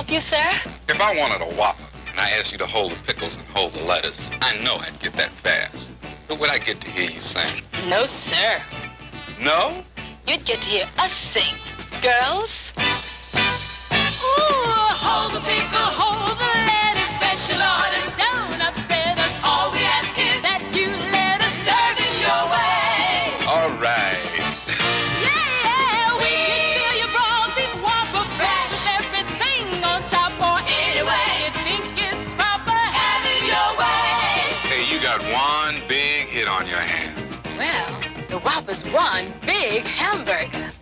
you, sir? If I wanted a Whopper and I asked you to hold the pickles and hold the lettuce, I know I'd get that fast. But would I get to hear you sing? No, sir. No? You'd get to hear us sing. Girls? Ooh, hold the pickle, hold the lettuce, special order donuts, bread, and all we ask is that you let us serve it your way. All right. Got one big hit on your hands. Well, the Whopper's one big hamburger.